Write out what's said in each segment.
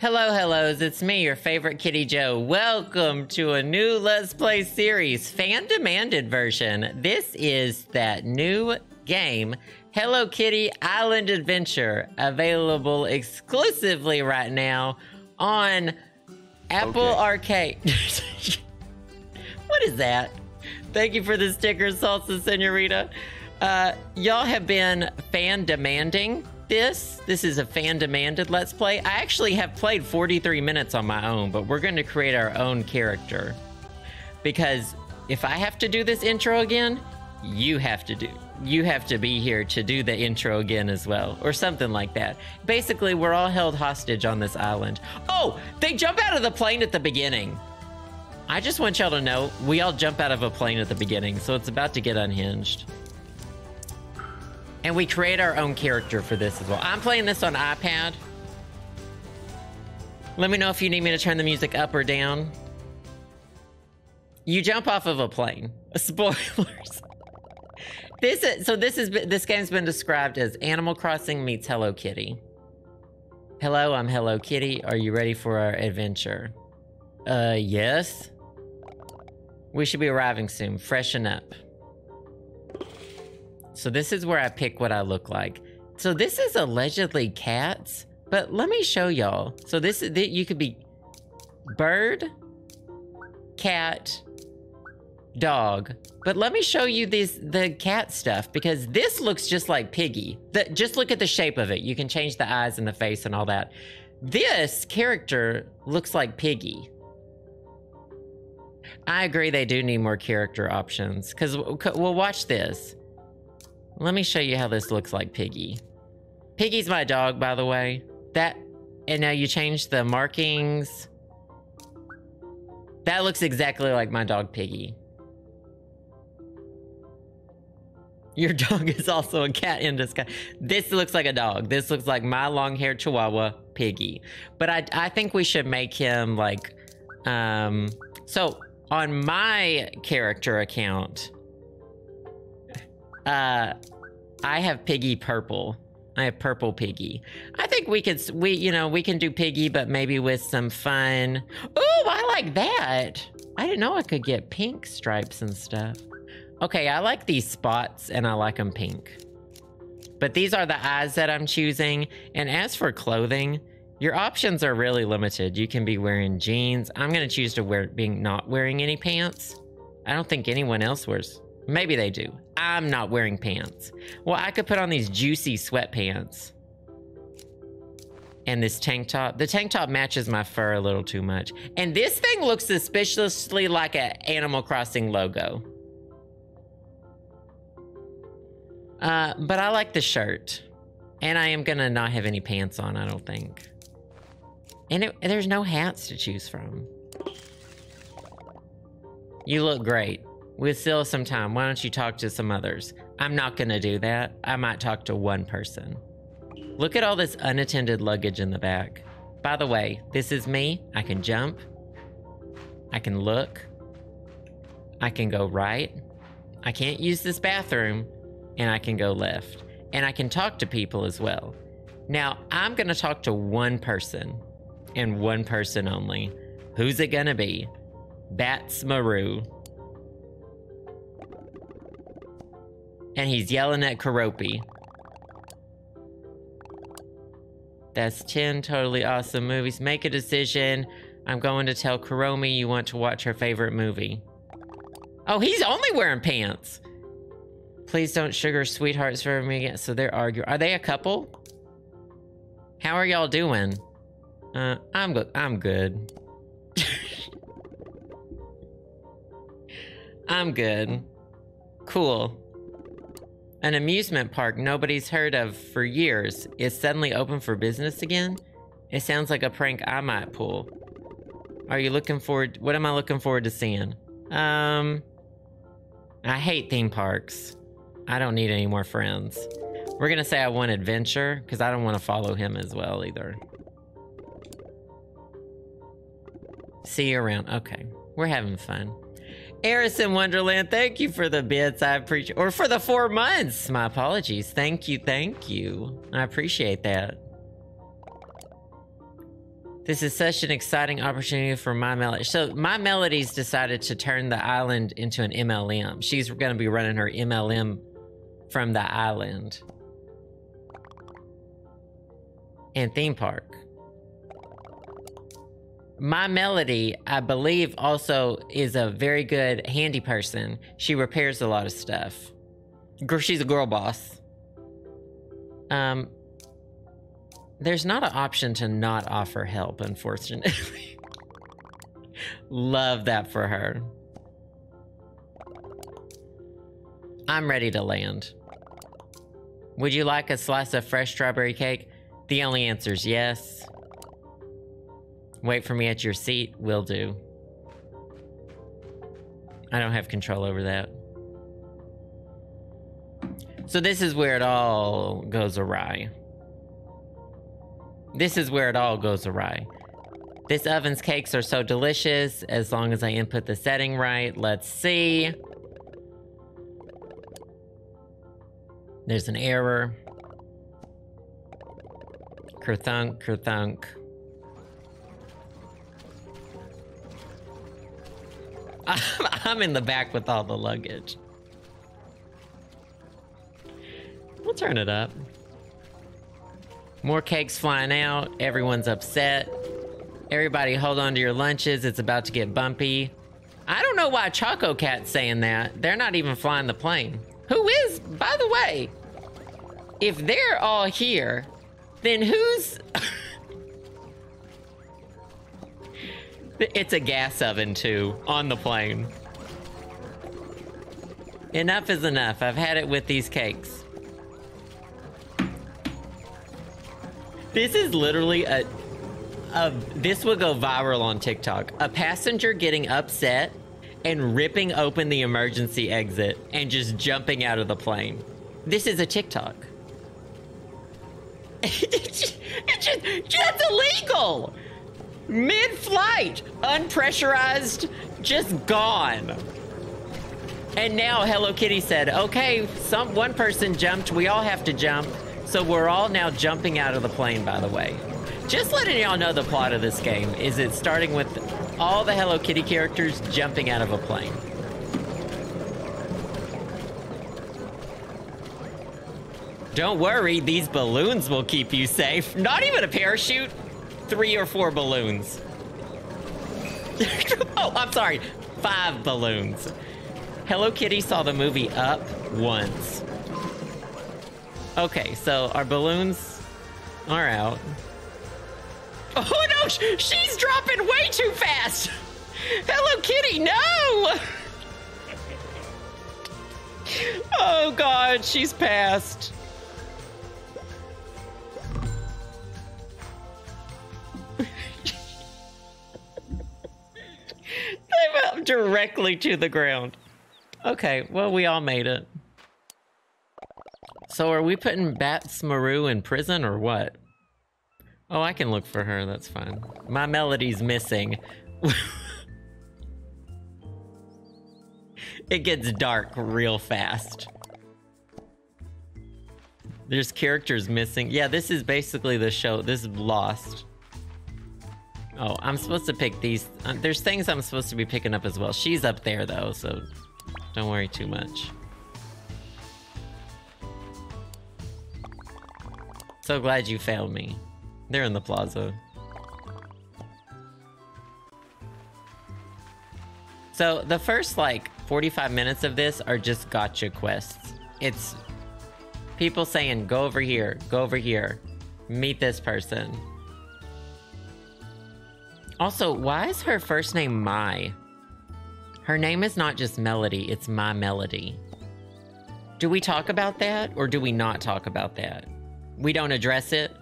Hello, hellos, it's me, your favorite Kitty Joe. Welcome to a new Let's Play series, fan demanded version. This is that new game, Hello Kitty Island Adventure, available exclusively right now on Apple Okay. Arcade. what is that? Thank you for the sticker, Salsa Senorita. Uh, y'all have been fan demanding this. This is a fan demanded Let's Play. I actually have played 43 minutes on my own, but we're going to create our own character. Because if I have to do this intro again, you have to do. You have to be here to do the intro again as well, or something like that. Basically, we're all held hostage on this island. Oh, they jump out of the plane at the beginning. I just want y'all to know we all jump out of a plane at the beginning, so it's about to get unhinged. And we create our own character for this as well. I'm playing this on iPad. Let me know if you need me to turn the music up or down. You jump off of a plane. Spoilers. This is, so this is this game's been described as Animal Crossing meets Hello Kitty. Hello, I'm Hello Kitty. Are you ready for our adventure? Uh, yes. We should be arriving soon. Freshen up. So this is where I pick what I look like. So this is allegedly cats, but let me show y'all. So this is you could be bird, cat, dog. But let me show you these the cat stuff because this looks just like Piggy. The, just look at the shape of it. You can change the eyes and the face and all that. This character looks like Piggy. I agree they do need more character options cuz well watch this. Let me show you how this looks like Piggy. Piggy's my dog by the way. That and now you change the markings. That looks exactly like my dog Piggy. Your dog is also a cat in disguise. This looks like a dog. This looks like my long-haired Chihuahua, Piggy. But I, I think we should make him like, um. So on my character account, uh, I have Piggy purple. I have purple Piggy. I think we could, we you know, we can do Piggy, but maybe with some fun. Ooh, I like that. I didn't know I could get pink stripes and stuff. Okay, I like these spots and I like them pink. But these are the eyes that I'm choosing. And as for clothing, your options are really limited. You can be wearing jeans. I'm gonna choose to wear being not wearing any pants. I don't think anyone else wears. Maybe they do. I'm not wearing pants. Well, I could put on these juicy sweatpants. And this tank top. The tank top matches my fur a little too much. And this thing looks suspiciously like an Animal Crossing logo. Uh, but I like the shirt. And I am gonna not have any pants on, I don't think. And it, there's no hats to choose from. You look great. We still have some time. Why don't you talk to some others? I'm not gonna do that. I might talk to one person. Look at all this unattended luggage in the back. By the way, this is me. I can jump. I can look. I can go right. I can't use this bathroom. And I can go left. And I can talk to people as well. Now, I'm gonna talk to one person. And one person only. Who's it gonna be? Badtz-Maru. And he's yelling at Keroppi. That's 10 totally awesome movies. Make a decision. I'm going to tell Karomi you want to watch her favorite movie. Oh, he's only wearing pants. Please don't sugar sweethearts for me again. So they're arguing. Are they a couple? How are y'all doing? Uh, I'm good. I'm good. I'm good. Cool. An amusement park nobody's heard of for years is suddenly open for business again? It sounds like a prank I might pull. Are you looking forward? What am I looking forward to seeing? Um, I hate theme parks. I don't need any more friends. We're gonna say I want adventure because I don't want to follow him as well either. See you around. Okay, we're having fun. Eris in Wonderland, thank you for the bits. I appreciate, or for the four months. My apologies. Thank you, thank you. I appreciate that. This is such an exciting opportunity for My Melody. So My Melody's decided to turn the island into an MLM. She's going to be running her MLM from the island. And theme park. My Melody, I believe, also is a very good handy person. She repairs a lot of stuff. She's a girl boss. Um, there's not an option to not offer help, unfortunately. Love that for her. I'm ready to land. Would you like a slice of fresh strawberry cake? The only answer is yes. Wait for me at your seat. Will do. I don't have control over that. So this is where it all goes awry. This is where it all goes awry. This oven's cakes are so delicious as long as I input the setting right. Let's see. There's an error. Kerthunk, kerthunk. I'm in the back with all the luggage. We'll turn it up. More cakes flying out. Everyone's upset. Everybody hold on to your lunches. It's about to get bumpy. I don't know why Chococat's saying that. They're not even flying the plane. Who is, by the way, if they're all here, then who's... it's a gas oven, too, on the plane. Enough is enough. I've had it with these cakes. This is literally a, a. This would go viral on TikTok. A passenger getting upset and ripping open the emergency exit and just jumping out of the plane. This is a TikTok. it's just, that's illegal. Mid-flight, unpressurized, just gone. And now Hello Kitty said, "Okay, some one person jumped. We all have to jump." So we're all now jumping out of the plane, by the way. Just letting y'all know the plot of this game is it starting with all the Hello Kitty characters jumping out of a plane. Don't worry, these balloons will keep you safe. Not even a parachute, three or four balloons. oh, I'm sorry, five balloons. Hello Kitty saw the movie Up once. Okay, so our balloons are out. Oh no, she's dropping way too fast. Hello Kitty, no! Oh god, she's passed. Directly to the ground. Okay, well, we all made it. So are we putting Badtz-Maru in prison or what? Oh, I can look for her. That's fine. My melody's missing. it gets dark real fast. There's characters missing. Yeah, this is basically the show. This is Lost. Oh, I'm supposed to pick these. Uh, there's things I'm supposed to be picking up as well. She's up there, though, so don't worry too much. So glad you failed me. They're in the plaza. So the first like 45 minutes of this are just gotcha quests. It's people saying, go over here, go over here, meet this person. Also, why is her first name My? Her name is not just Melody, it's My Melody. Do we talk about that or do we not talk about that? we don't address it.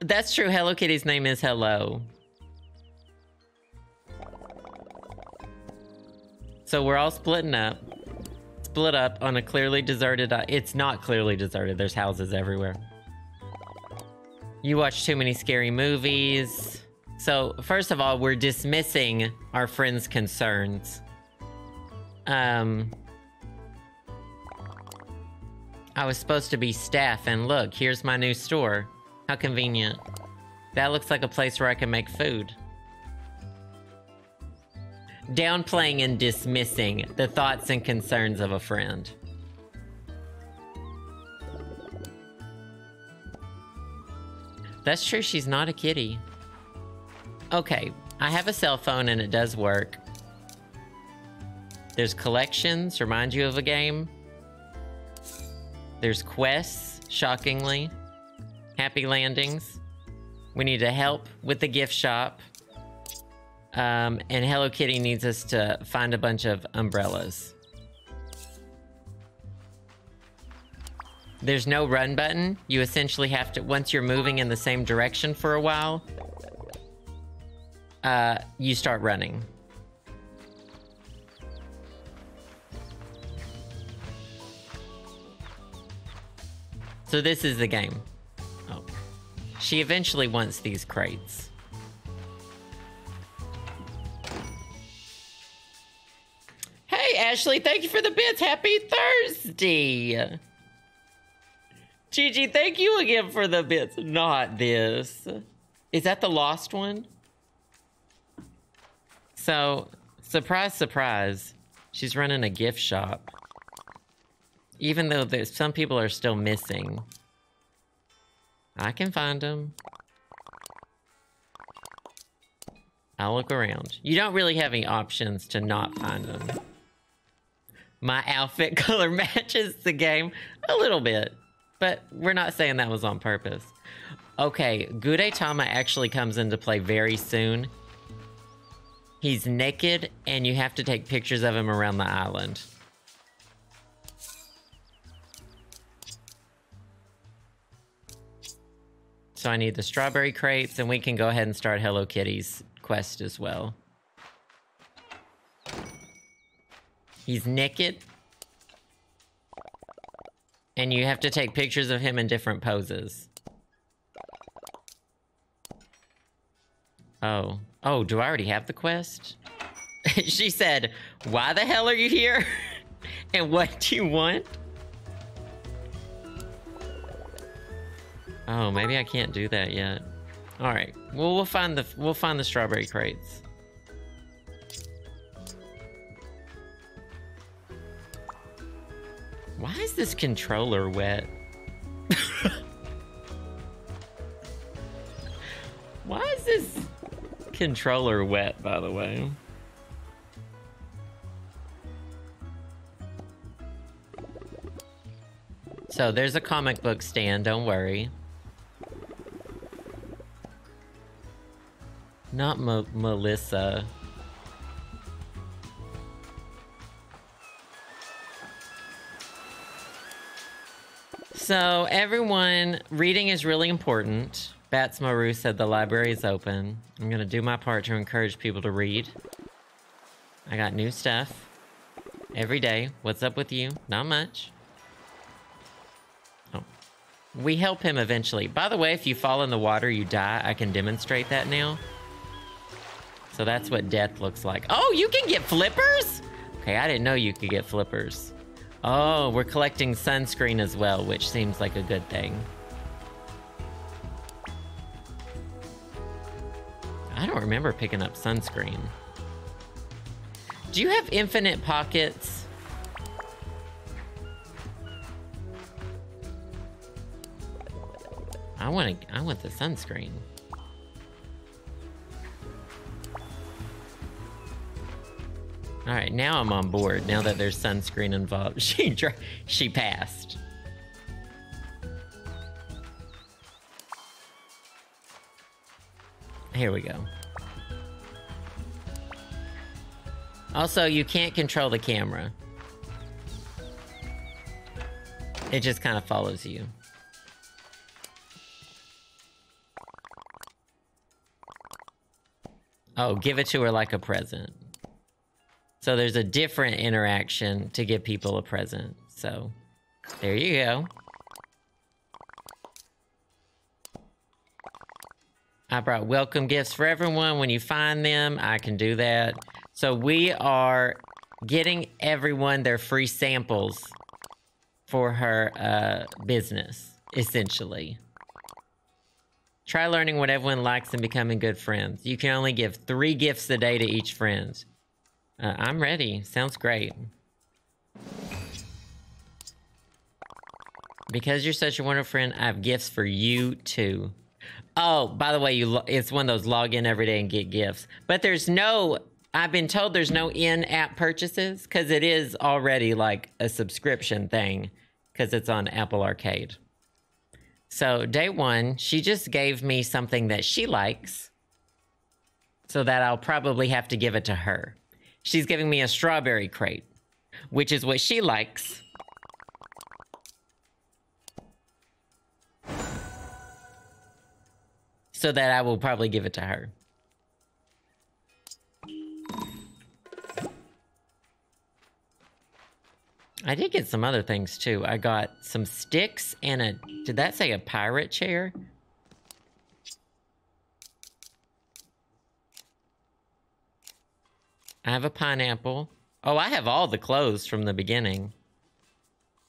That's true. Hello Kitty's name is Hello. So we're all splitting up split up on a clearly deserted... Uh, it's not clearly deserted. There's houses everywhere. You watch too many scary movies. So, first of all, we're dismissing our friend's concerns. Um, I was supposed to be staff, and look, here's my new store. How convenient. That looks like a place where I can make food. Downplaying and dismissing the thoughts and concerns of a friend. That's true, she's not a kitty. Okay, I have a cell phone and it does work. There's collections, remind you of a game. There's quests, shockingly. Happy landings. We need to help with the gift shop. Um, and Hello Kitty needs us to find a bunch of umbrellas. There's no run button. You essentially have to, once you're moving in the same direction for a while, uh, you start running. So this is the game. She eventually wants these crates. Hey, Ashley, thank you for the bits. Happy Thursday. Gigi, thank you again for the bits. Not this. Is that the lost one? So, surprise, surprise. She's running a gift shop. Even though some people are still missing. I can find them. I'll look around. You don't really have any options to not find them. My outfit color matches the game a little bit. But we're not saying that was on purpose. Okay, Gudetama actually comes into play very soon. He's naked, and you have to take pictures of him around the island. So I need the strawberry crates, and we can go ahead and start Hello Kitty's quest as well. He's naked. And you have to take pictures of him in different poses. Oh. Oh, do I already have the quest? she said, why the hell are you here? and what do you want? Oh, maybe I can't do that yet. All right. Well, we'll find the we'll find the strawberry crates. Why is this controller wet? Why is this controller wet, by the way? So there's a comic book stand, don't worry. Not Melissa. So, everyone, reading is really important. Badtz-Maru said the library is open. I'm going to do my part to encourage people to read. I got new stuff every day. What's up with you? Not much. Oh. We help him eventually. By the way, if you fall in the water, you die. I can demonstrate that now. So that's what death looks like. Oh, you can get flippers? Okay, I didn't know you could get flippers. Oh, we're collecting sunscreen as well, which seems like a good thing. I don't remember picking up sunscreen. Do you have infinite pockets? I want to I want the sunscreen. All right, now I'm on board. Now that there's sunscreen involved, she she passed. Here we go. Also, you can't control the camera. It just kind of follows you. Oh, give it to her like a present. So there's a different interaction to give people a present. So there you go. I brought welcome gifts for everyone. When you find them, I can do that. So we are getting everyone their free samples for her uh, business, essentially. Try learning what everyone likes and becoming good friends. You can only give three gifts a day to each friend. Uh, I'm ready. Sounds great. Because you're such a wonderful friend, I have gifts for you too. Oh, by the way, you it's one of those log in every day and get gifts. But there's no I've been told there's no in-app purchases cuz it is already like a subscription thing cuz it's on Apple Arcade. So, day 1, she just gave me something that she likes. So that I'll probably have to give it to her. She's giving me a strawberry crate, which is what she likes. So that I will probably give it to her. I did get some other things too. I got some sticks and a, did that say a pirate chair? I have a pineapple. Oh, I have all the clothes from the beginning.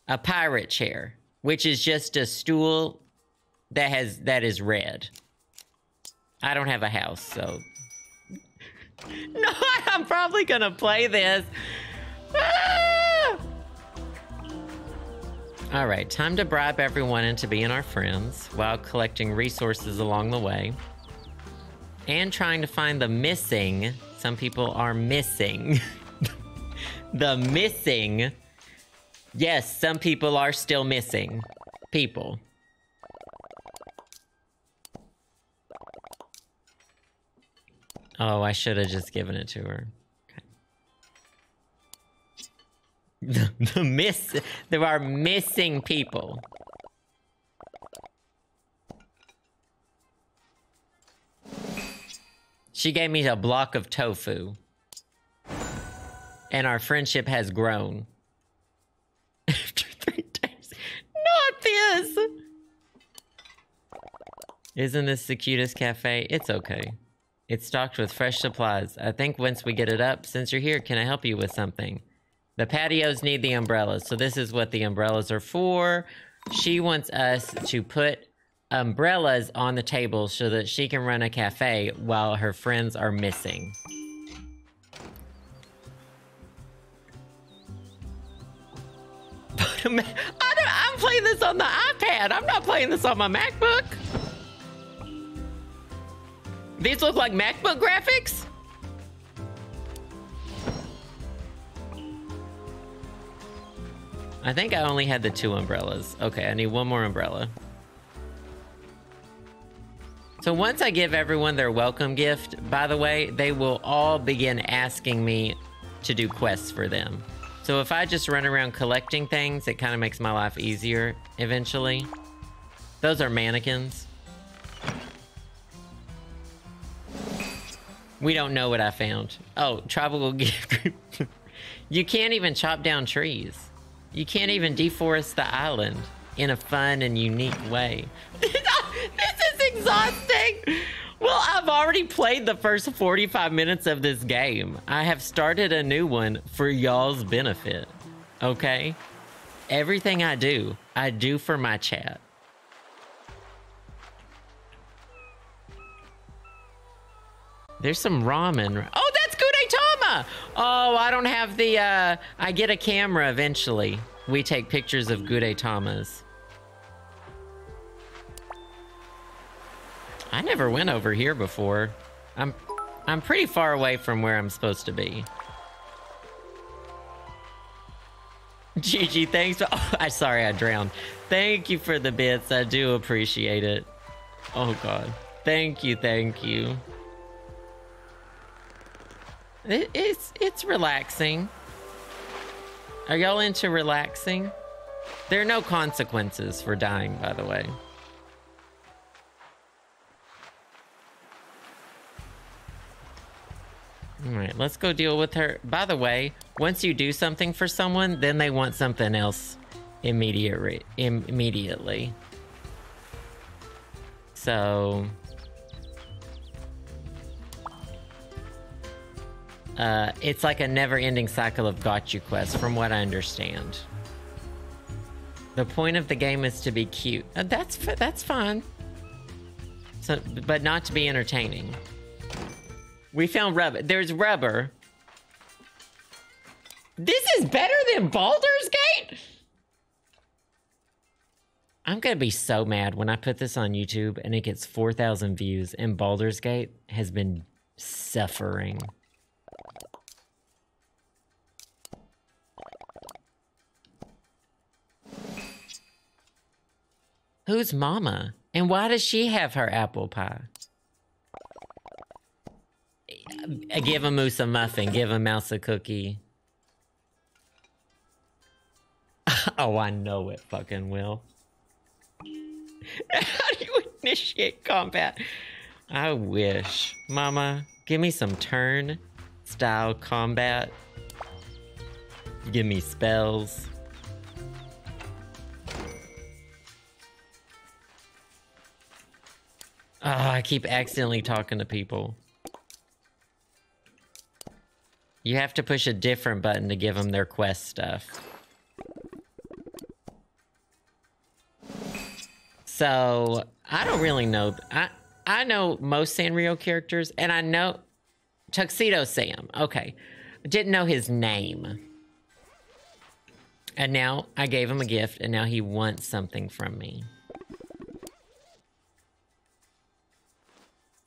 A pirate chair, which is just a stool that has that is red. I don't have a house, so no, I'm probably gonna play this. Ah! All right, time to bribe everyone into being our friends while collecting resources along the way and trying to find the missing some people are missing. the missing. Yes, some people are still missing. People. Oh, I should have just given it to her. Okay. The, the miss. There are missing people. She gave me a block of tofu. And our friendship has grown. After three days. Not this! Isn't this the cutest cafe? It's okay. It's stocked with fresh supplies. I think once we get it up, since you're here, can I help you with something? The patios need the umbrellas, so this is what the umbrellas are for. She wants us to put umbrellas on the table so that she can run a cafe while her friends are missing. I am playing this on the iPad. I'm not playing this on my MacBook. These look like MacBook graphics? I think I only had the two umbrellas. Okay, I need one more umbrella. So once I give everyone their welcome gift, by the way, they will all begin asking me to do quests for them. So if I just run around collecting things, it kind of makes my life easier eventually. Those are mannequins. We don't know what I found. Oh, tropical gift you can't even chop down trees. You can't even deforest the island in a fun and unique way. this is exhausting. Well, I've already played the first 45 minutes of this game. I have started a new one for y'all's benefit. Okay? Everything I do, I do for my chat. There's some ramen. Oh, that's Gudetama! Oh, I don't have the, uh, I get a camera eventually. We take pictures of Gudetamas. I never went over here before. I'm I'm pretty far away from where I'm supposed to be. GG, thanks. Oh, I'm sorry I drowned. Thank you for the bits. I do appreciate it. Oh god. Thank you, thank you. It, it's it's relaxing. Are y'all into relaxing? There are no consequences for dying, by the way. All right, let's go deal with her. By the way, once you do something for someone, then they want something else immediate, immediately. So, uh, it's like a never-ending cycle of got you quests, from what I understand. The point of the game is to be cute. Uh, that's that's fine. So, but not to be entertaining. We found rubber. There's rubber. This is better than Baldur's Gate? I'm gonna be so mad when I put this on YouTube and it gets 4,000 views and Baldur's Gate has been suffering. Who's Mama? And why does she have her apple pie? Uh, give a moose a muffin. Give a mouse a cookie. oh, I know it fucking will. How do you initiate combat? I wish. Mama, give me some turn style combat. Give me spells. Oh, I keep accidentally talking to people. You have to push a different button to give them their quest stuff. So, I don't really know. I, I know most Sanrio characters, and I know Tuxedo Sam. Okay. Didn't know his name. And now I gave him a gift, and now he wants something from me.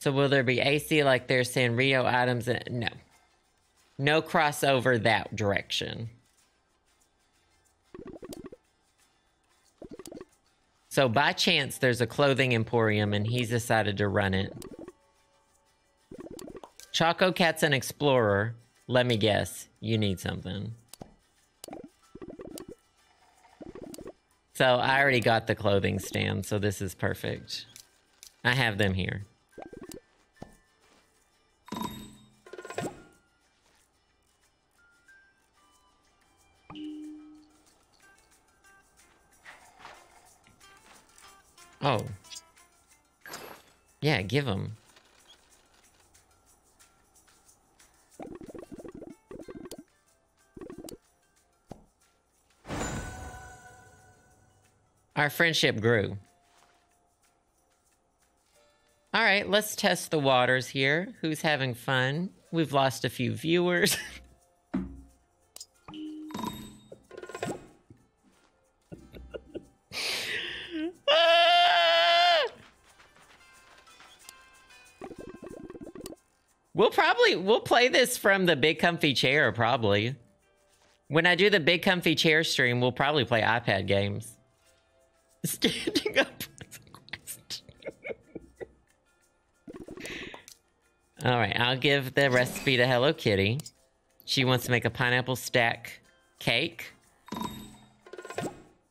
So will there be AC like they're there's Sanrio items? No. No crossover that direction. So by chance, there's a clothing emporium and he's decided to run it. Chococat's an explorer. Let me guess, you need something. So I already got the clothing stand, so this is perfect. I have them here. Oh. Yeah, give him. Our friendship grew. All right, let's test the waters here. Who's having fun? We've lost a few viewers. We'll probably we'll play this from the big comfy chair probably. When I do the big comfy chair stream, we'll probably play iPad games. Standing up. All right, I'll give the recipe to Hello Kitty. She wants to make a pineapple stack cake.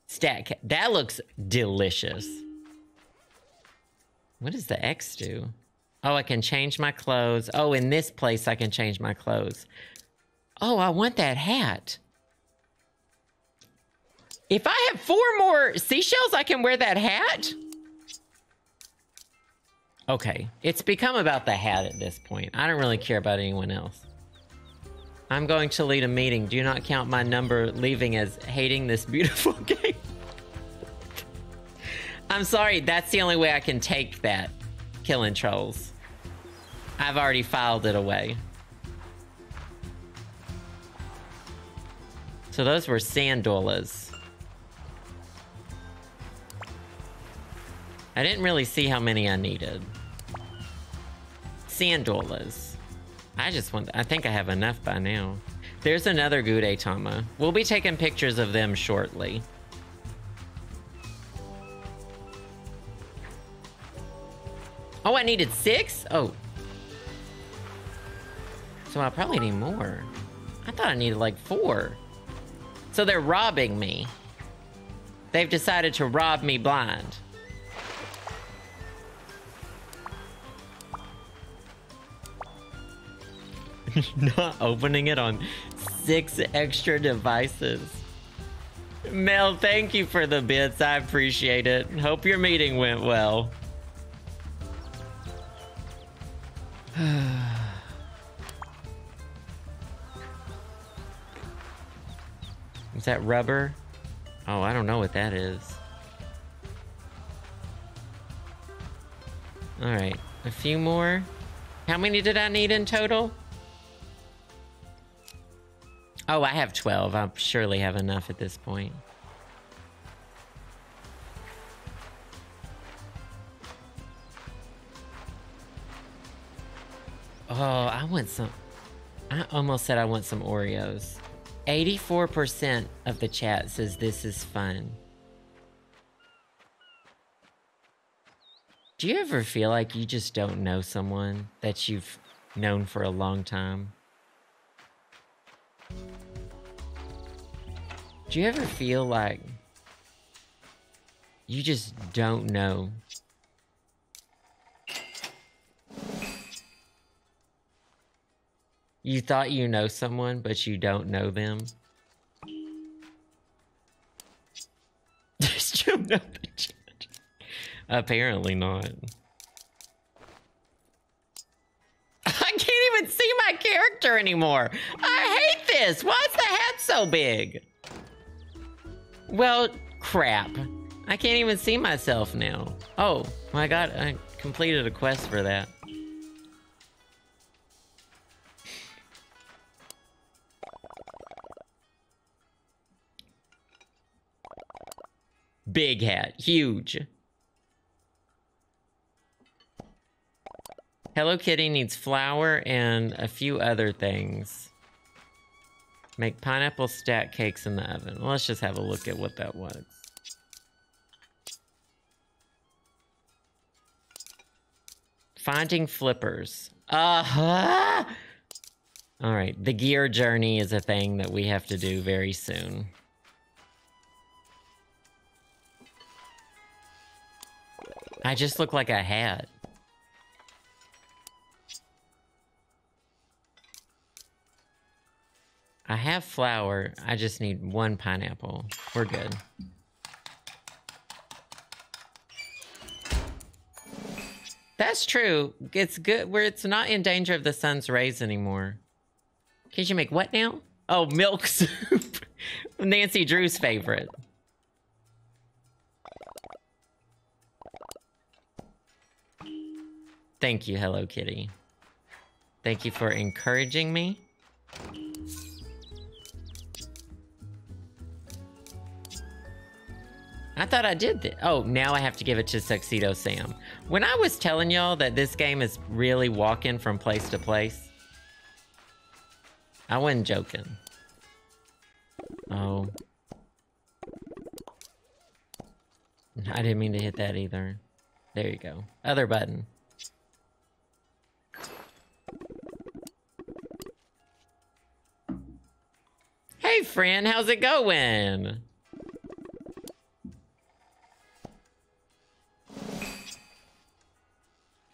Stack. That looks delicious. What does the X do? Oh, I can change my clothes. Oh, in this place, I can change my clothes. Oh, I want that hat. If I have four more seashells, I can wear that hat? Okay, it's become about the hat at this point. I don't really care about anyone else. I'm going to lead a meeting. Do not count my number leaving as hating this beautiful game. I'm sorry, that's the only way I can take that. Killing trolls. I've already filed it away. So those were sandolas. I didn't really see how many I needed. Sandolas. I just want... I think I have enough by now. There's another Gudetama. We'll be taking pictures of them shortly. Oh, I needed six? Oh, so I probably need more. I thought I needed like four. So they're robbing me. They've decided to rob me blind. Not opening it on six extra devices. Mel, thank you for the bits. I appreciate it. Hope your meeting went well. Is that rubber? Oh, I don't know what that is. Alright, a few more. How many did I need in total? Oh, I have 12. I surely have enough at this point. Oh, I want some. I almost said I want some Oreos. 84% of the chat says this is fun. Do you ever feel like you just don't know someone that you've known for a long time? Do you ever feel like you just don't know? You thought you know someone, but you don't know them? The chat. Apparently not. I can't even see my character anymore. I hate this. Why is the hat so big? Well, crap. I can't even see myself now. Oh, my god, I completed a quest for that. Big hat, huge. Hello Kitty needs flour and a few other things. Make pineapple stack cakes in the oven. Let's just have a look at what that was. Finding flippers. Uh-huh! Alright, the gear journey is a thing that we have to do very soon. I just look like a hat. I have flour. I just need one pineapple. We're good. That's true. It's good where it's not in danger of the sun's rays anymore. Can you make what now? Oh, milk soup. Nancy Drew's favorite. Thank you, Hello Kitty. Thank you for encouraging me. I thought I did that. Oh, now I have to give it to Tuxedo Sam. When I was telling y'all that this game is really walking from place to place, I wasn't joking. Oh. I didn't mean to hit that either. There you go. Other button. Hey, friend, how's it going?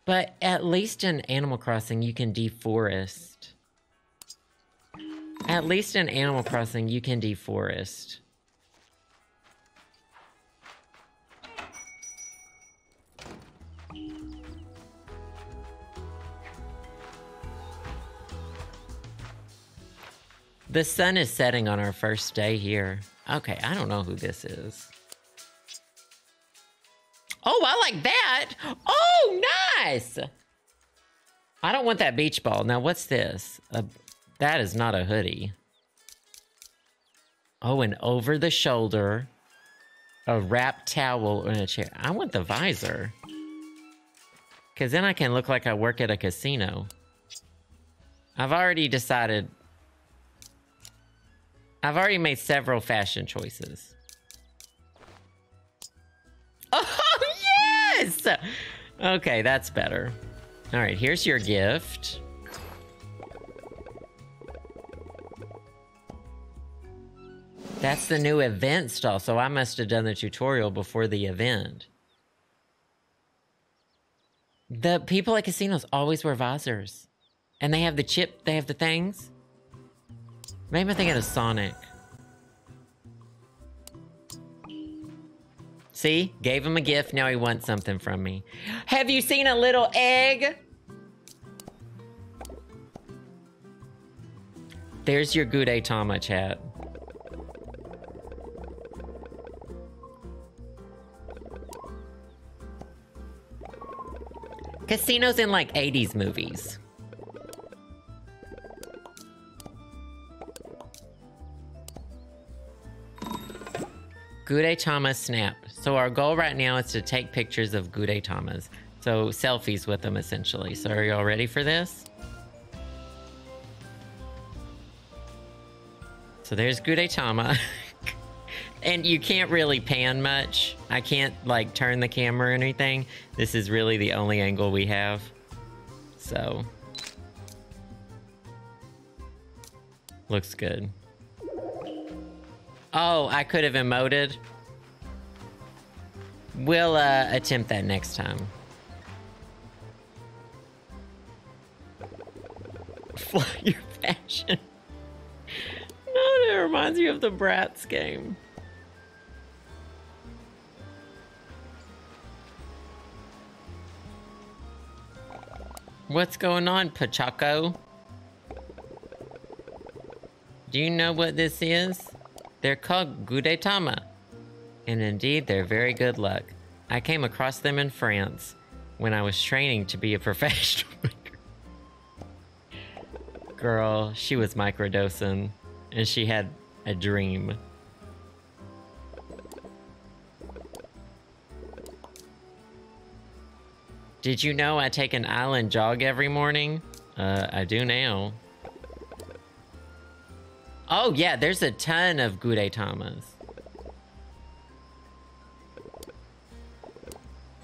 But at least in Animal Crossing, you can deforest. At least in Animal Crossing, you can deforest. The sun is setting on our first day here. Okay, I don't know who this is. Oh, I like that. Oh, nice. I don't want that beach ball. Now, what's this? Uh, that is not a hoodie. Oh, an over the shoulder, a wrap towel, and a chair. I want the visor. Because then I can look like I work at a casino. I've already decided I've already made several fashion choices. Oh, yes! Okay, that's better. All right, here's your gift. That's the new event stall, so I must have done the tutorial before the event. The people at casinos always wear visors. And they have the chip, they have the things. Maybe I think it is Sonic. See? Gave him a gift, now he wants something from me. Have you seen a little egg? There's your Gudetama chat. Casinos in like 80s movies. Gudetama snap. So our goal right now is to take pictures of Gude Gudetamas. So selfies with them essentially. So are y'all ready for this? So there's Gude Gudetama. and you can't really pan much. I can't like turn the camera or anything. This is really the only angle we have. So looks good. Oh, I could have emoted. We'll uh, attempt that next time. Fly your passion. no, it reminds you of the Bratz game. What's going on, Pochacco? Do you know what this is? They're called Gudetama. And indeed, they're very good luck. I came across them in France when I was training to be a professional. Girl, she was microdosing and she had a dream. Did you know I take an island jog every morning? Uh, I do now. Oh, yeah, there's a ton of Gudetamas.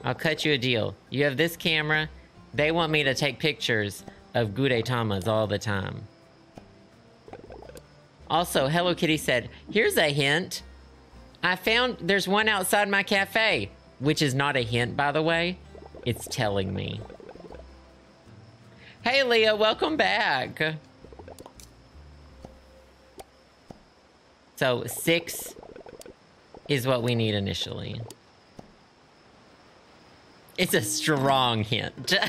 I'll cut you a deal. You have this camera. They want me to take pictures of Gudetamas all the time. Also, Hello Kitty said, here's a hint. I found there's one outside my cafe, which is not a hint, by the way. It's telling me. Hey, Leah, welcome back. So six is what we need initially. It's a strong hint.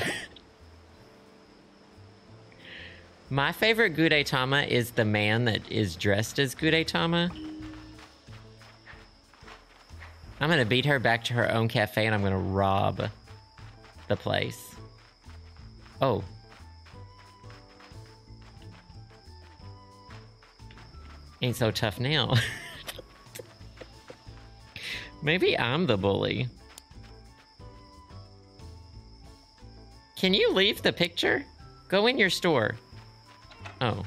My favorite Gudetama is the man that is dressed as Gudetama. I'm gonna beat her back to her own cafe and I'm gonna rob the place. Oh, Ain't so tough now. Maybe I'm the bully. Can you leave the picture? Go in your store. Oh.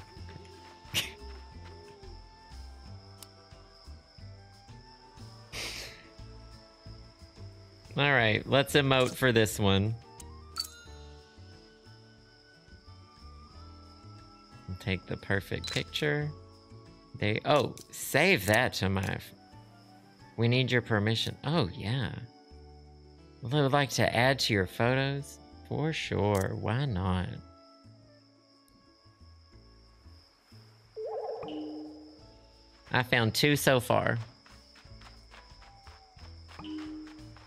All right, let's emote for this one. Take the perfect picture. They, oh, save that to my, we need your permission. Oh, yeah. Well, I would like to add to your photos? For sure, why not? I found two so far.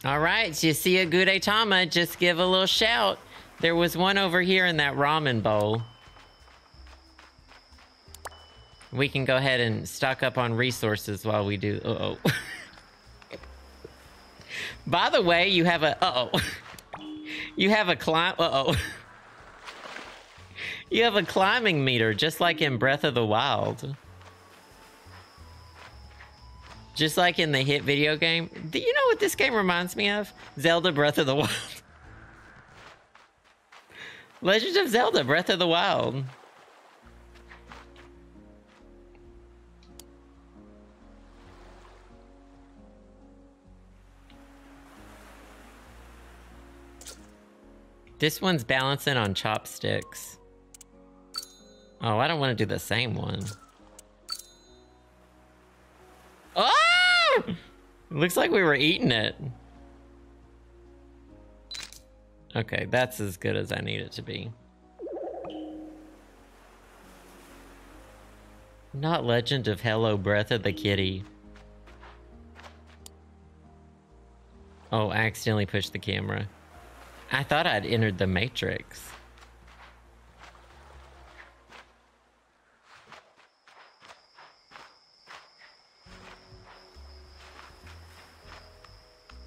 All right, so you see a Gudetama, just give a little shout. There was one over here in that ramen bowl. We can go ahead and stock up on resources while we do. Uh oh. By the way, you have a. Uh oh. you have a climb. Uh oh. you have a climbing meter, just like in Breath of the Wild. Just like in the hit video game. Do you know what this game reminds me of? Zelda Breath of the Wild. Legend of Zelda Breath of the Wild. This one's balancing on chopsticks. Oh, I don't want to do the same one. Oh! Looks like we were eating it. Okay, that's as good as I need it to be. Not Legend of Hello Breath of the Kitty. Oh, I accidentally pushed the camera. I thought I'd entered the Matrix.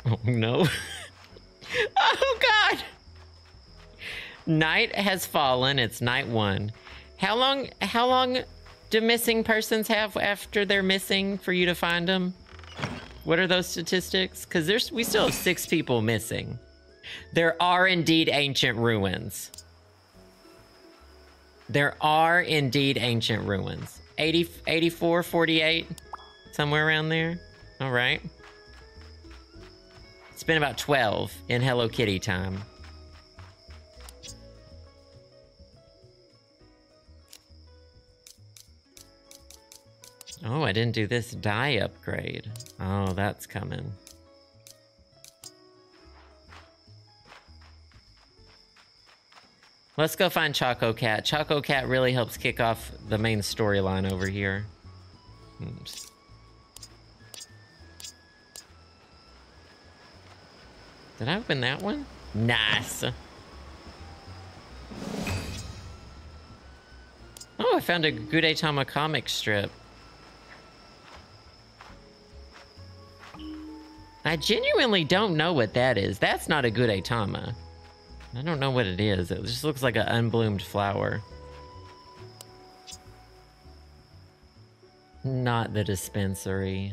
Oh no. oh god! Night has fallen. It's night one. How long? How long do missing persons have after they're missing for you to find them? What are those statistics? Because there's we still have six people missing. There are indeed ancient ruins. There are indeed ancient ruins. 80, 84, 48, somewhere around there. All right. It's been about 12 in Hello Kitty time. Oh, I didn't do this die upgrade. Oh, that's coming. Let's go find Chococat. Choco Cat really helps kick off the main storyline over here. Oops. Did I open that one? Nice. Oh, I found a Gudetama comic strip. I genuinely don't know what that is. That's not a Gudetama. I don't know what it is. It just looks like an unbloomed flower. Not the dispensary.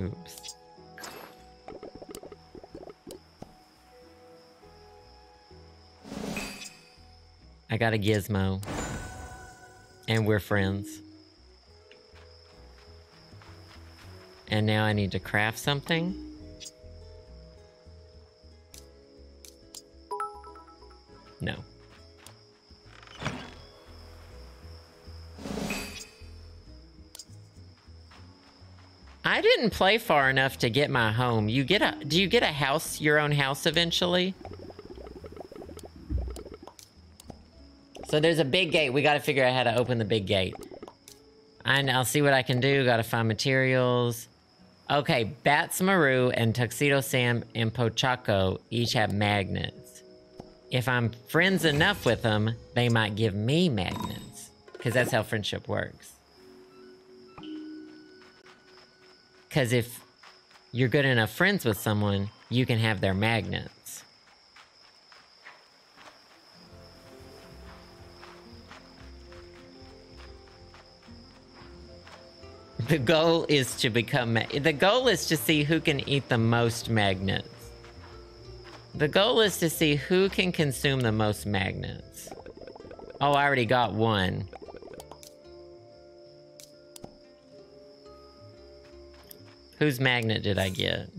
Oops. I got a gizmo. And we're friends. And now I need to craft something. No. I didn't play far enough to get my home. You get a do you get a house, your own house eventually? So there's a big gate. We got to figure out how to open the big gate. And I'll see what I can do. Got to find materials. Okay, Badtz-Maru and Tuxedo Sam and Pochacco each have magnets. If I'm friends enough with them, they might give me magnets. Because that's how friendship works. Because if you're good enough friends with someone, you can have their magnets. The goal is to become. The goal is to see who can eat the most magnets. The goal is to see who can consume the most magnets. Oh, I already got one. Whose magnet did I get?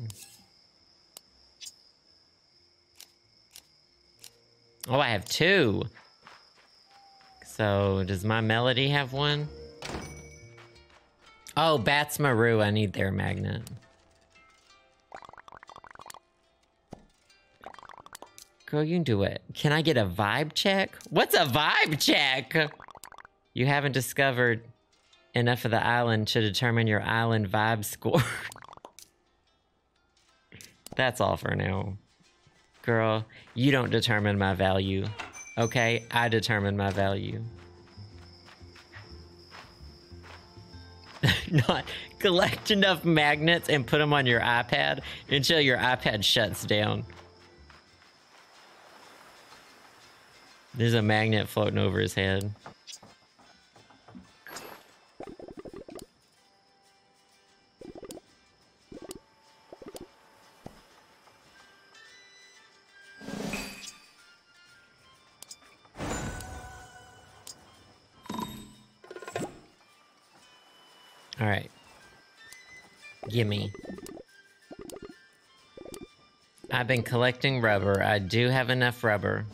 Oh, I have two. So, does my melody have one? Oh, Badtz-Maru, I need their magnet. Girl, you can do it. Can I get a vibe check? What's a vibe check? You haven't discovered enough of the island to determine your island vibe score. That's all for now. Girl, you don't determine my value. Okay? I determine my value. Not collect enough magnets and put them on your iPad until your iPad shuts down. There's a magnet floating over his head. All right. Gimme. I've been collecting rubber. I do have enough rubber.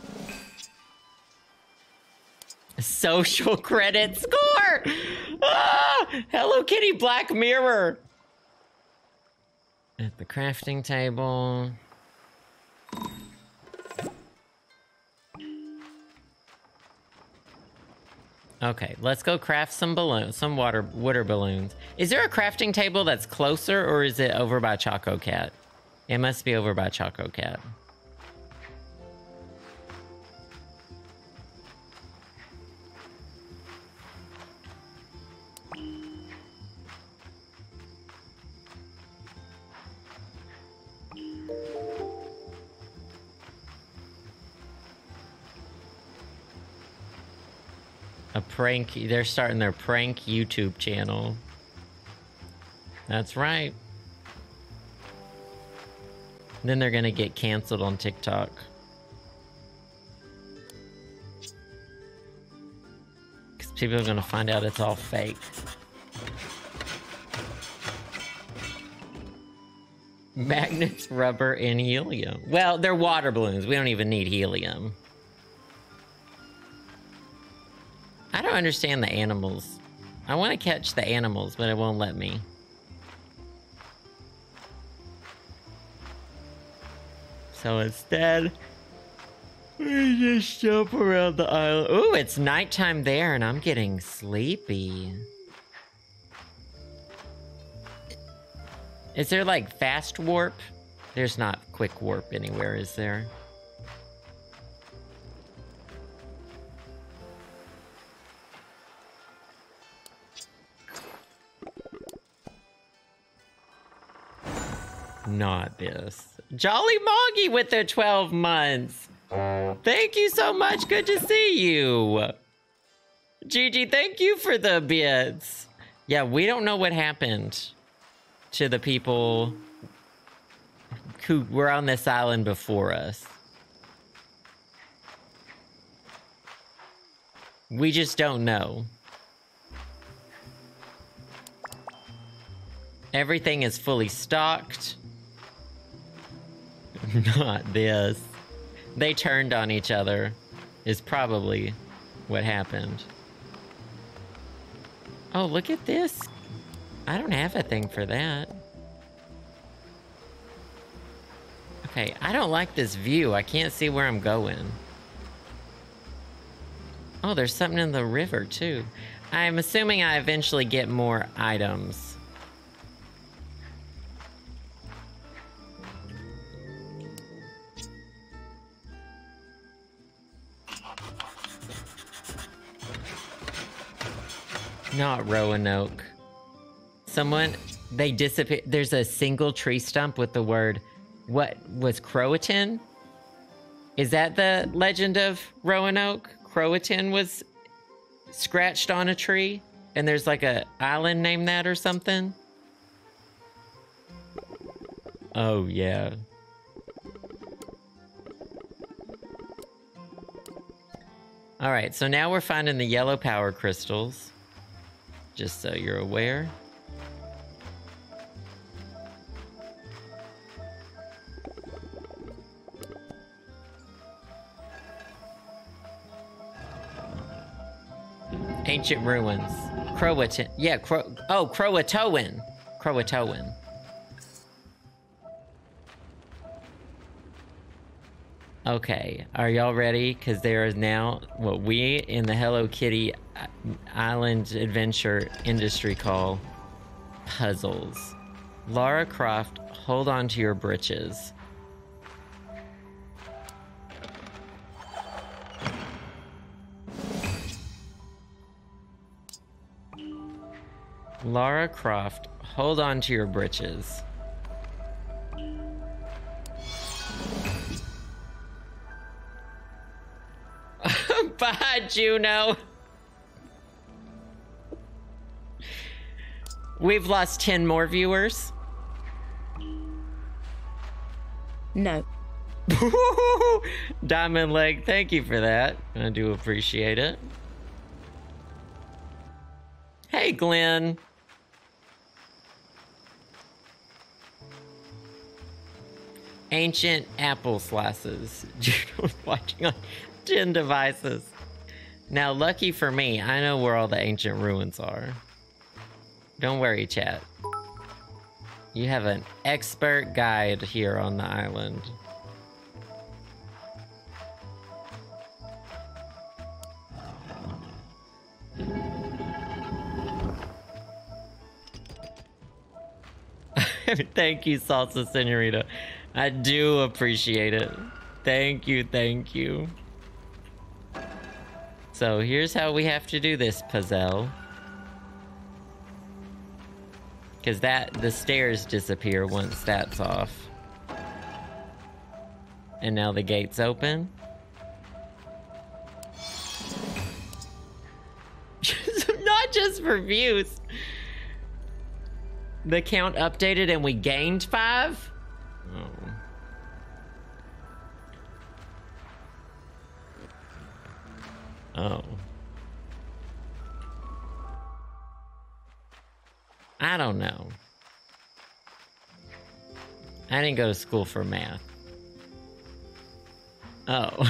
Social credit score! Ah! Hello Kitty Black Mirror! At the crafting table. Okay, let's go craft some balloons, some water water balloons. Is there a crafting table that's closer or is it over by Chococat? It must be over by Chococat. A prank. They're starting their prank YouTube channel. That's right. Then they're gonna get canceled on TikTok. Because people are gonna find out it's all fake. Magnets, rubber, and helium. Well, they're water balloons. We don't even need helium. Don't understand the animals. I want to catch the animals, but it won't let me. So instead, we just jump around the island. Ooh, it's nighttime there, and I'm getting sleepy. Is there like fast warp? There's not quick warp anywhere, is there? Not this. Jolly Moggy with their 12 months. Thank you so much. Good to see you. Gigi, thank you for the bits. Yeah, we don't know what happened to the people who were on this island before us. We just don't know. Everything is fully stocked. Not this. They turned on each other, is probably what happened. Oh, look at this. I don't have a thing for that. Okay, I don't like this view. I can't see where I'm going. Oh, there's something in the river, too. I'm assuming I eventually get more items. Not Roanoke. Someone, they disappear. There's a single tree stump with the word, what was Croatan? Is that the legend of Roanoke? Croatan was scratched on a tree, and there's like a island named that or something. Oh yeah. All right, so now we're finding the yellow power crystals just so you're aware. Ancient ruins. Croatan. Yeah, Cro oh, Croatoan. Croatoan. Okay, are y'all ready? Because there is now what we in the Hello Kitty Island adventure industry call puzzles. Lara Croft, hold on to your britches. Lara Croft, hold on to your britches. Bye, Juno. We've lost 10 more viewers. No. Diamond Leg, thank you for that. I do appreciate it. Hey, Glenn. Ancient apple slices. Watching on 10 devices. Now, lucky for me, I know where all the ancient ruins are. Don't worry, chat. You have an expert guide here on the island. thank you, Salsa Senorita. I do appreciate it. Thank you, thank you. So here's how we have to do this, Puzzle. Because that, the stairs disappear once that's off. And now the gate's open. Not just for views. The count updated and we gained five? Oh. Oh. I don't know. I didn't go to school for math. Oh.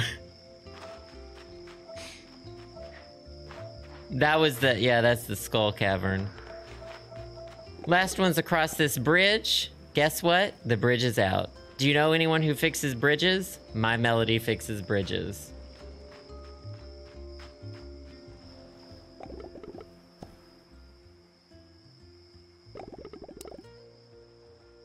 that was the, yeah, that's the skull cavern. Last one's across this bridge. Guess what? The bridge is out. Do you know anyone who fixes bridges? My Melody fixes bridges.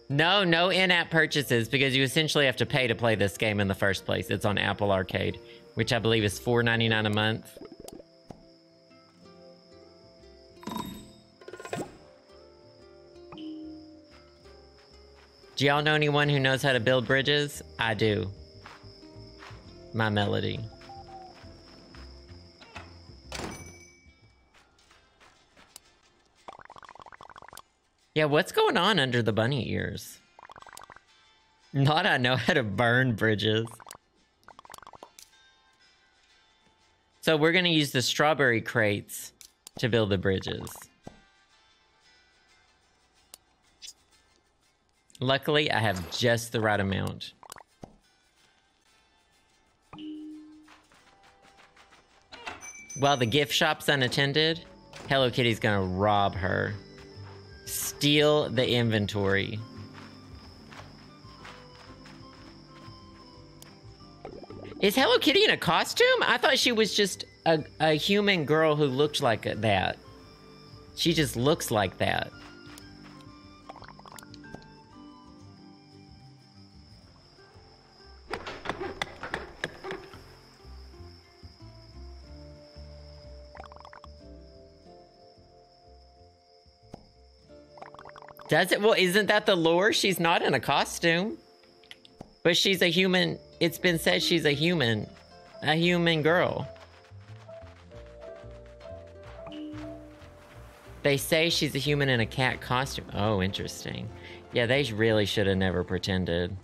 No, no in-app purchases because you essentially have to pay to play this game in the first place. It's on Apple Arcade, which I believe is $4.99 a month. Do y'all know anyone who knows how to build bridges? I do. My melody. Yeah, what's going on under the bunny ears? Not I know how to burn bridges. So we're gonna use the strawberry crates to build the bridges. Luckily, I have just the right amount. While the gift shop's unattended, Hello Kitty's gonna rob her. Steal the inventory. Is Hello Kitty in a costume? I thought she was just a, a human girl who looked like that. She just looks like that. Does it? Well, isn't that the lore? She's not in a costume. But she's a human. It's been said she's a human. A human girl. They say she's a human in a cat costume. Oh, interesting. Yeah, they really should have never pretended.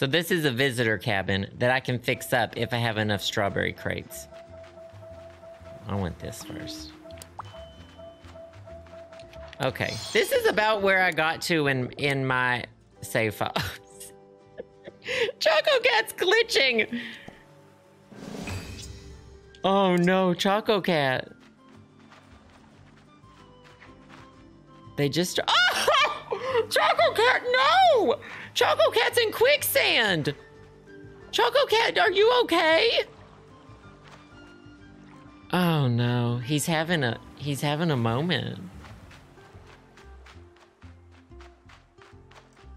So this is a visitor cabin that I can fix up if I have enough strawberry crates. I want this first. Okay, this is about where I got to in in my save file. Chococat's glitching! Oh no, Chococat. They just- Oh! Chococat, no! Chococat's in quicksand! Chococat, are you okay? Oh no, he's having a he's having a moment.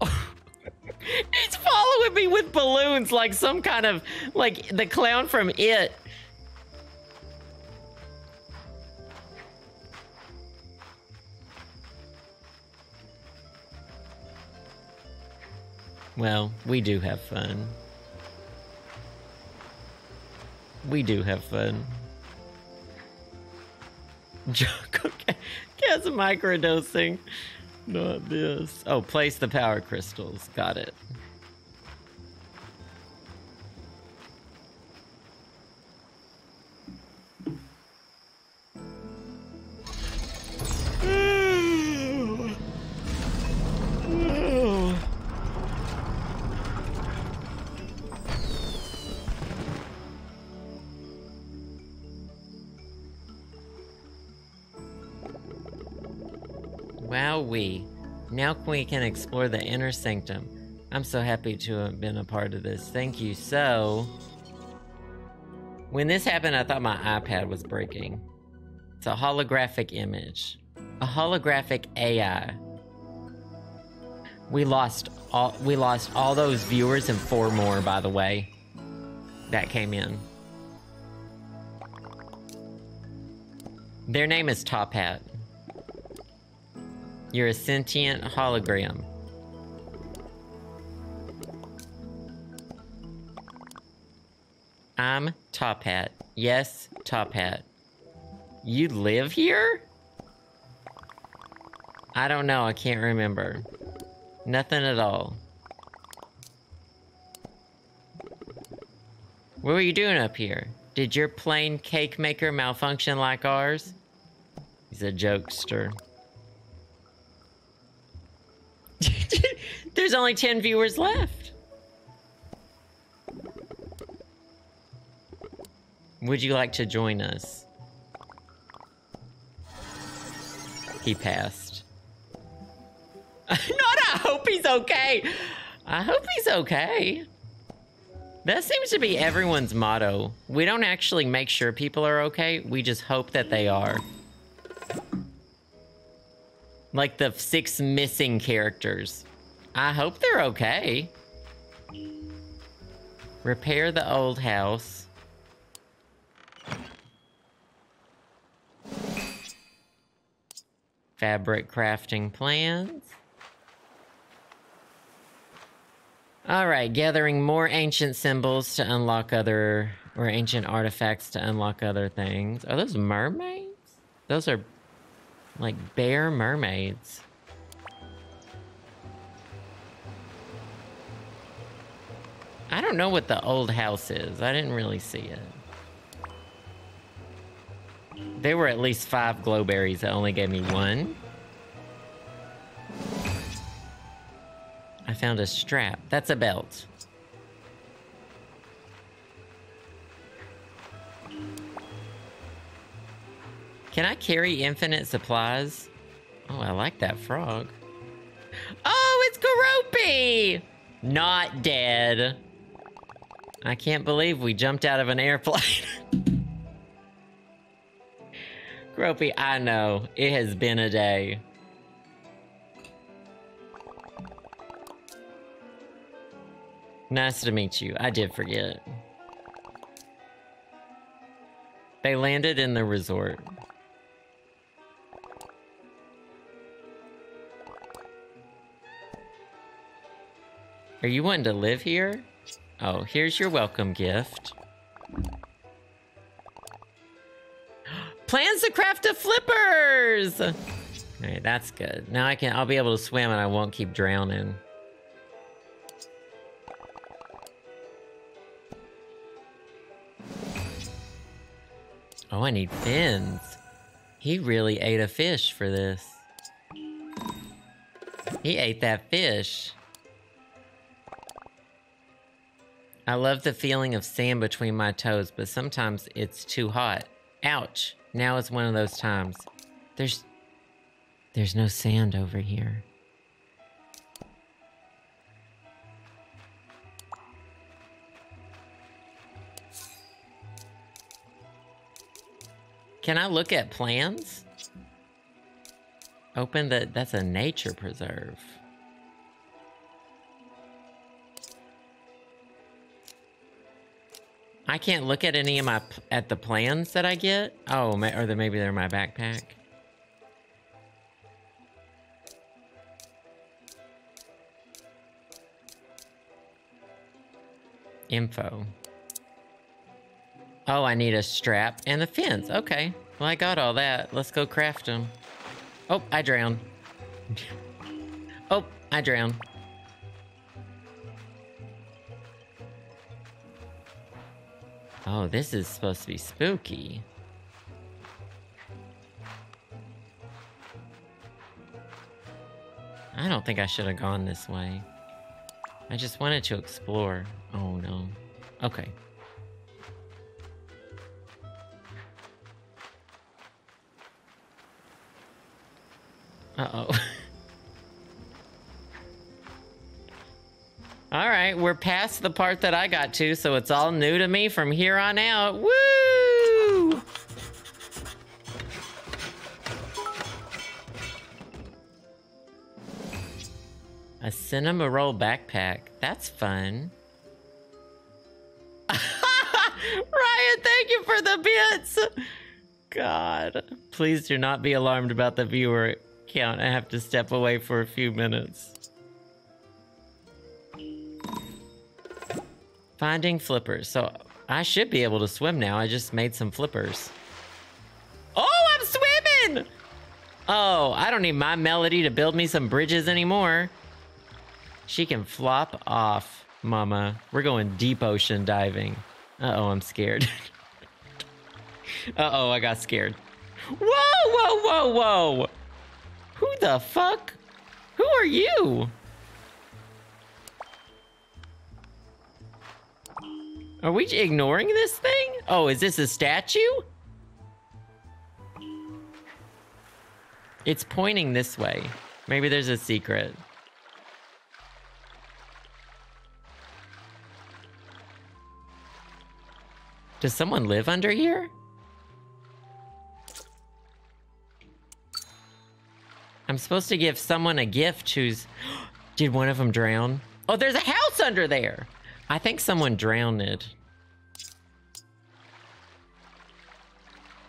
he's following me with balloons like some kind of like the clown from it. Well, we do have fun. We do have fun. Cat's microdosing. Not this. Oh, place the power crystals. Got it. We can explore the inner sanctum. I'm so happy to have been a part of this. Thank you so. When this happened, I thought my iPad was breaking. It's a holographic image. A holographic AI. We lost all we lost all those viewers and four more, by the way. That came in. Their name is Top Hat. You're a sentient hologram. I'm Top Hat. Yes, Top Hat. You live here? I don't know. I can't remember. Nothing at all. What were you doing up here? Did your plane cake maker malfunction like ours? He's a jokester. There's only 10 viewers left. Would you like to join us? He passed. Not I hope he's okay. I hope he's okay. That seems to be everyone's motto. We don't actually make sure people are okay, we just hope that they are. Like the six missing characters. I hope they're okay. Repair the old house. Fabric crafting plans. All right, gathering more ancient symbols to unlock other, or ancient artifacts to unlock other things. Are those mermaids? Those are like bear mermaids. I don't know what the old house is. I didn't really see it. There were at least five glowberries that only gave me one. I found a strap. That's a belt. Can I carry infinite supplies? Oh, I like that frog. Oh, it's Keroppi! Not dead. I can't believe we jumped out of an airplane. Keroppi, I know. It has been a day. Nice to meet you. I did forget. They landed in the resort. Are you wanting to live here? Oh, here's your welcome gift. Plans to craft a flippers! Alright, that's good. Now I can I'll be able to swim and I won't keep drowning. Oh, I need fins. He really ate a fish for this. He ate that fish. I love the feeling of sand between my toes, but sometimes it's too hot. Ouch. Now is one of those times. There's... There's no sand over here. Can I look at plans? Open the... That's a nature preserve. I can't look at any of my at the plans that I get. Oh, or the, maybe they're my backpack. Info. Oh, I need a strap and a fence. Okay. Well, I got all that. Let's go craft them. Oh, I drowned. oh, I drowned. Oh, this is supposed to be spooky. I don't think I should have gone this way. I just wanted to explore. Oh no. Okay. Uh-oh. All right, we're past the part that I got to, so it's all new to me from here on out. Woo! A Cinnamoroll backpack. That's fun. Ryan, thank you for the bits. God, please do not be alarmed about the viewer count. I have to step away for a few minutes. Finding flippers. So I should be able to swim now. I just made some flippers. Oh, I'm swimming! Oh, I don't need my melody to build me some bridges anymore. She can flop off, mama. We're going deep ocean diving. Uh-oh, I'm scared. Uh-oh, I got scared. Whoa, whoa, whoa, whoa! Who the fuck? Who are you? Are we ignoring this thing? Oh, is this a statue? It's pointing this way. Maybe there's a secret. Does someone live under here? I'm supposed to give someone a gift who's... Did one of them drown? Oh, there's a house under there! I think someone drowned.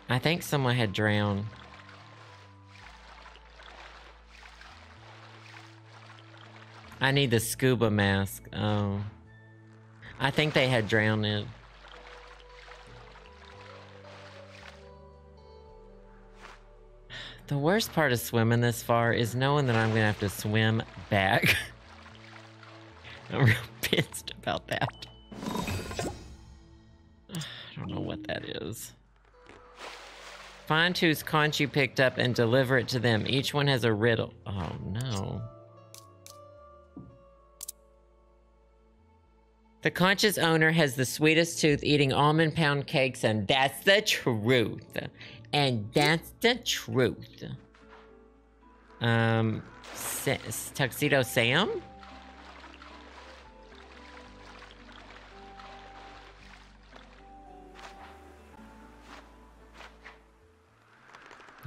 I think someone had drowned. I need the scuba mask. Oh. I think they had drowned. The worst part of swimming this far is knowing that I'm gonna have to swim back. I'm real pissed about that. I don't know what that is. Find whose conch you picked up and deliver it to them. Each one has a riddle. Oh no. The conch's owner has the sweetest tooth eating almond pound cakes, and that's the truth. And that's the truth. Um, Tuxedo Sam?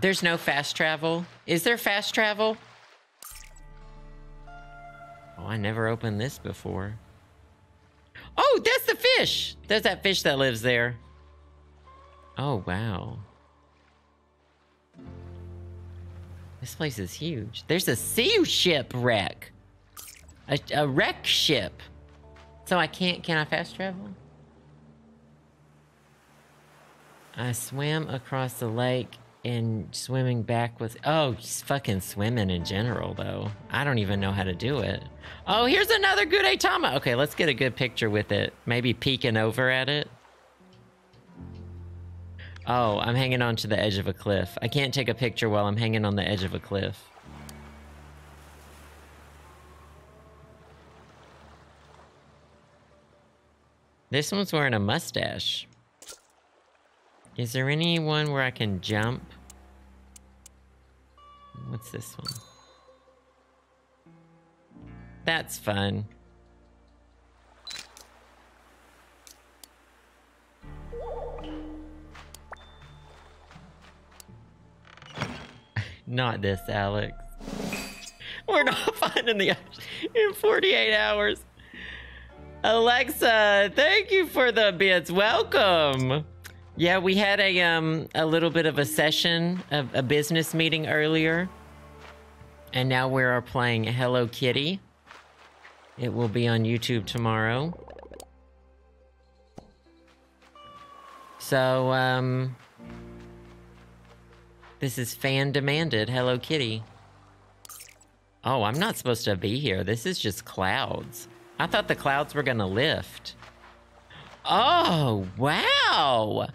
There's no fast travel. Is there fast travel? Oh, I never opened this before. Oh, that's the fish! There's that fish that lives there. Oh, wow. This place is huge. There's a sea ship wreck. A, a wreck ship. So I can't, can I fast travel? I swam across the lake and swimming back with, oh, fucking swimming in general though. I don't even know how to do it. Oh, here's another Gudetama. Okay, let's get a good picture with it. Maybe peeking over at it. Oh, I'm hanging on to the edge of a cliff. I can't take a picture while I'm hanging on the edge of a cliff. This one's wearing a mustache. Is there anyone where I can jump? What's this one? That's fun. Not this, Alex. We're not finding the in 48 hours. Alexa, thank you for the bits. Welcome. Yeah, we had a um a little bit of a session, a, a business meeting earlier, and now we are playing Hello Kitty. It will be on YouTube tomorrow. So um, this is fan demanded Hello Kitty. Oh, I'm not supposed to be here. This is just clouds. I thought the clouds were gonna lift. Oh, wow.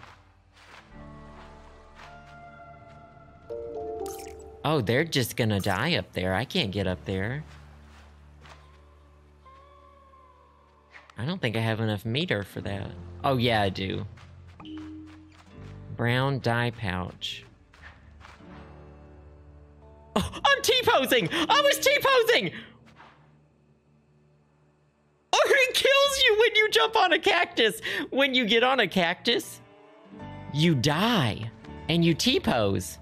Oh, they're just gonna die up there. I can't get up there. I don't think I have enough meter for that. Oh, yeah, I do. Brown dye pouch. Oh, I'm T-posing! I was T-posing! Oh, it kills you when you jump on a cactus. When you get on a cactus, you die and you T-pose.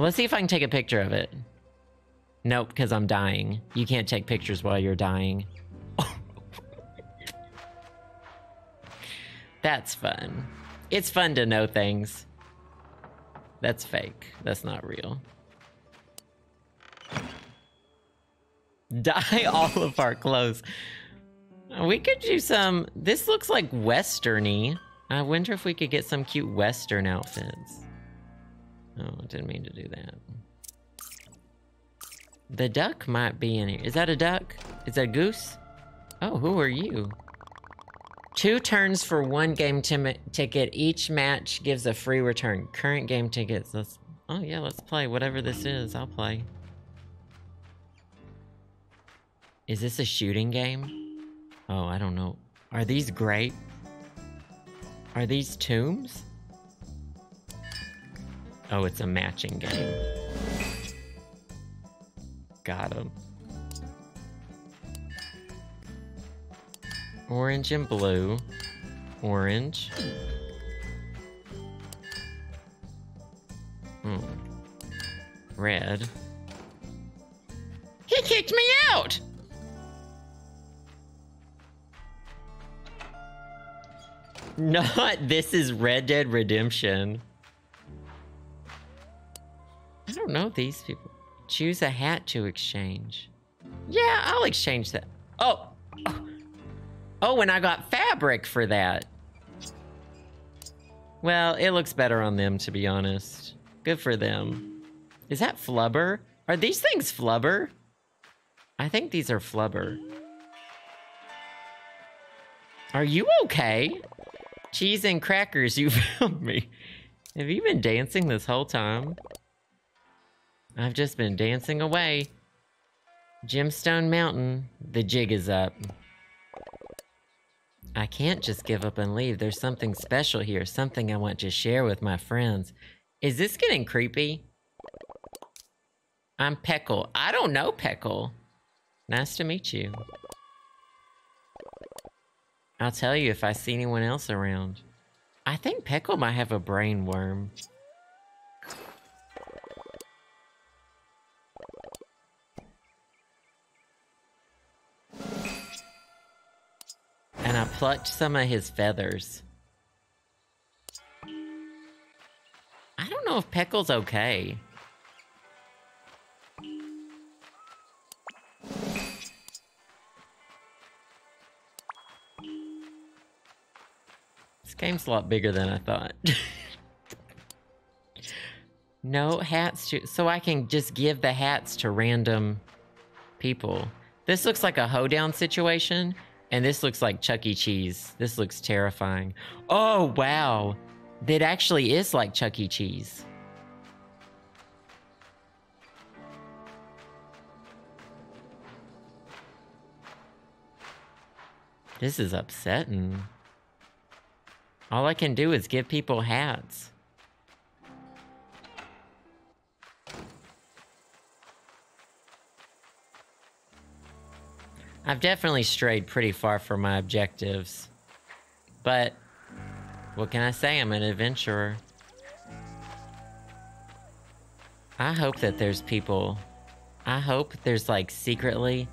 Let's see if I can take a picture of it. Nope, because I'm dying. You can't take pictures while you're dying. That's fun. It's fun to know things. That's fake. That's not real. Dye all of our clothes. We could do some. This looks like westerny. I wonder if we could get some cute western outfits. Oh, I didn't mean to do that. The duck might be in here. Is that a duck? Is that a goose? Oh, who are you? Two turns for one game ticket. Each match gives a free return. Current game tickets. Let's. Oh yeah, let's play whatever this is. I'll play. Is this a shooting game? Oh, I don't know. Are these great? Are these tombs? Oh, it's a matching game. Got him. Orange and blue. Orange. Hmm. Red. He kicked me out! Not this is Red Dead Redemption. I don't know these people. Choose a hat to exchange. Yeah, I'll exchange that. Oh. Oh, oh and I got fabric for that. Well, it looks better on them, to be honest. Good for them. Is that flubber? Are these things flubber? I think these are flubber. Are you okay? Cheese and crackers, you found me. Have you been dancing this whole time? I've just been dancing away. Gemstone Mountain, the jig is up. I can't just give up and leave. There's something special here, something I want to share with my friends. Is this getting creepy? I'm Peckle. I don't know Peckle. Nice to meet you. I'll tell you if I see anyone else around. I think Peckle might have a brain worm. And I plucked some of his feathers. I don't know if Peckle's okay. This game's a lot bigger than I thought. no hats to... So I can just give the hats to random people. This looks like a hoedown situation, and this looks like Chuck E. Cheese. This looks terrifying. Oh, wow. That actually is like Chuck E. Cheese. This is upsetting. All I can do is give people hats. I've definitely strayed pretty far from my objectives. But, what can I say? I'm an adventurer. I hope that there's people... I hope there's, like, secretly...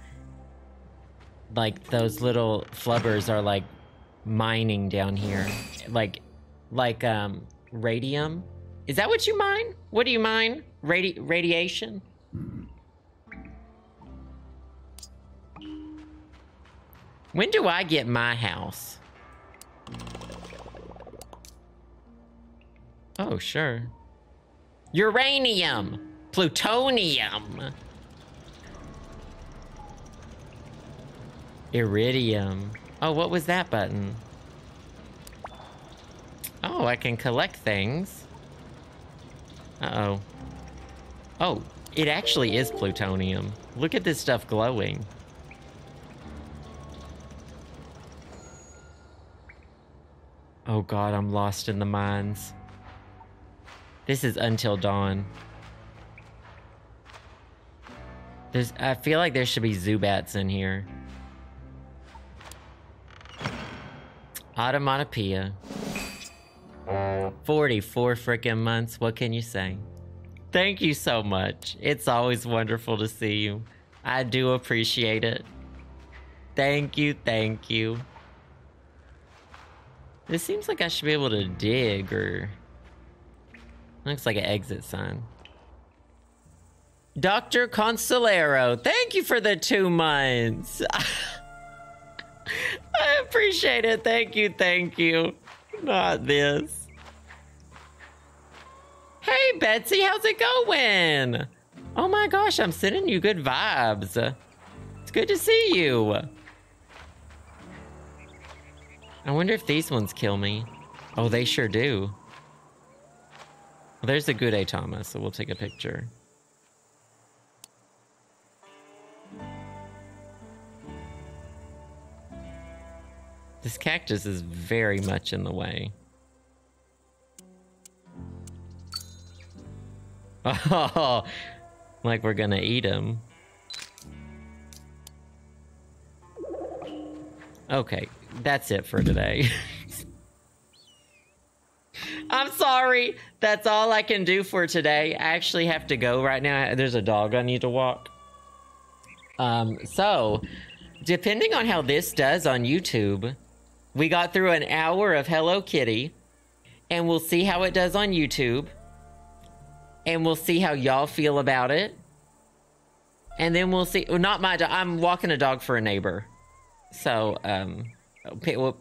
Like, those little flubbers are, like, mining down here. Like, like, um, radium? Is that what you mine? What do you mine? Radi radiation? When do I get my house? Oh, sure. Uranium! Plutonium! Iridium. Oh, what was that button? Oh, I can collect things. Uh-oh. Oh, it actually is plutonium. Look at this stuff glowing. Oh god, I'm lost in the mines. This is Until Dawn. There's, I feel like there should be Zubats in here. Automatopoeia. 44 freaking months. What can you say? Thank you so much. It's always wonderful to see you. I do appreciate it. Thank you, thank you. This seems like I should be able to dig or... Looks like an exit sign. Dr. Consolero, thank you for the two months. I appreciate it. Thank you. Thank you. Not this. Hey, Betsy, how's it going? Oh my gosh, I'm sending you good vibes. It's good to see you. I wonder if these ones kill me. Oh, they sure do. Well, there's a good Thomas, so we'll take a picture. This cactus is very much in the way. Oh, like we're gonna eat him. Okay, that's it for today. I'm sorry. That's all I can do for today. I actually have to go right now. There's a dog I need to walk. Um, so, depending on how this does on YouTube, we got through an hour of Hello Kitty, and we'll see how it does on YouTube. And we'll see how y'all feel about it. And then we'll see. Well, not my dog. I'm walking a dog for a neighbor. So, um, pi- well,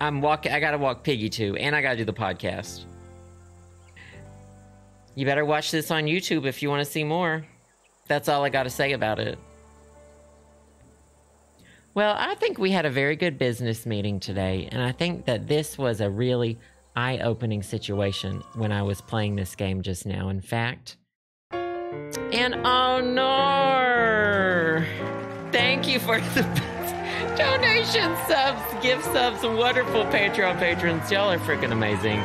I'm walking. I gotta walk Piggy too, and I gotta do the podcast. You better watch this on YouTube if you want to see more. That's all I gotta say about it. Well, I think we had a very good business meeting today, and I think that this was a really eye opening situation when I was playing this game just now. In fact, and oh no! Thank you for the donation subs, gift subs, wonderful Patreon patrons. Y'all are freaking amazing.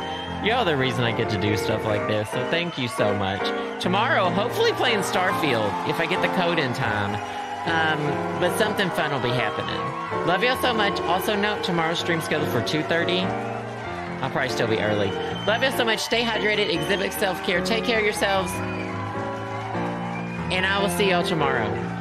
Y'all the reason I get to do stuff like this, so thank you so much. Tomorrow, hopefully playing Starfield if I get the code in time. Um, but something fun will be happening. Love y'all so much. Also note tomorrow's stream scheduled for 2.30. I'll probably still be early. Love y'all so much. Stay hydrated, exhibit self-care, take care of yourselves. And I will see y'all tomorrow.